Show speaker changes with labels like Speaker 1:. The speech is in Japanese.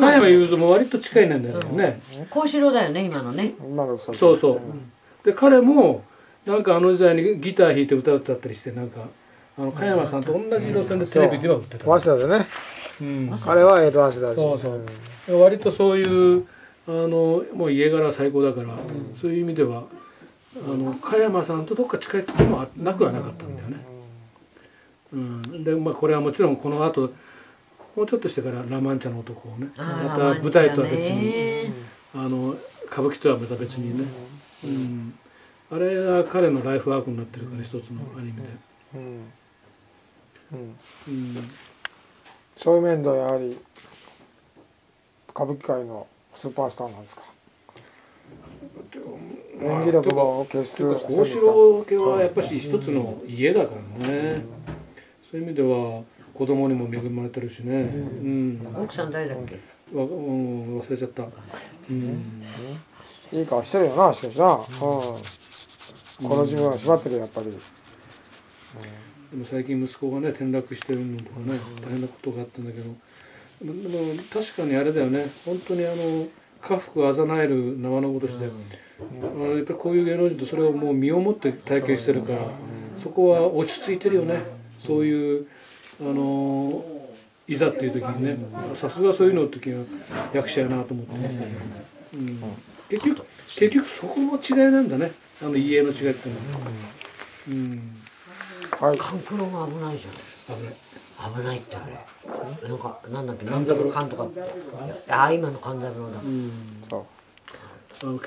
Speaker 1: 加山雄三も割と近い年代だよね、
Speaker 2: 幸四郎だよね今のね。
Speaker 3: そう
Speaker 1: そう。で彼もなんかあの時代にギター弾いて歌ってたりしてなんかあの加山さんと同じ路線でテレビでは売ってた、
Speaker 3: 早稲田でね。
Speaker 1: うん。
Speaker 3: 彼は江戸早稲田
Speaker 1: そうそう。割とそういうあのもう家柄は最高だから、そういう意味ではあの加山さんとどっか近いところもあなくはなかったんだよね。うん、でまあこれはもちろんこの後もうちょっとしてから「ラ・マンチャの男」をねまた舞台とは別にあの歌舞伎とはまた別にね、うん、あれが彼のライフワークになってるから一つのアニメで、
Speaker 3: うん。うん。
Speaker 1: うん、
Speaker 3: そういう面ではやはり歌舞伎界のスーパースターなんですか？演技力も傑出して
Speaker 1: 四郎家はやっぱし一つの家だからね、そういう意味では子供にも恵まれてるしね、うん。
Speaker 2: 奥さん誰だっけ？
Speaker 1: わうん、忘れちゃった、うん。
Speaker 3: いい顔してるよなしかしな、うん、この自分は縛ってるよやっぱり。
Speaker 1: でも最近息子がね転落してるのとかね大変なことがあったんだけど。でもでも確かにあれだよね。本当にあの家福あざなえる生のごとして、あのやっぱりこういう芸能人とそれをもう身をもって体験してるからそこは落ち着いてるよね。そういうあのいざっていう時にねさすがそういうの時は役者やなと思ってましたけどね、うん、結局結局そこの違いなんだね。あの家の違いっていうのは。うん。
Speaker 3: はい
Speaker 2: カンプロが危ないじ
Speaker 1: 危ない。
Speaker 2: ゃん危ないってあれ。なんかなんだっけ？
Speaker 1: 勘三郎。
Speaker 2: 勘とか。ああ今の勘三郎だ。
Speaker 1: うん。
Speaker 3: そう。
Speaker 1: あの結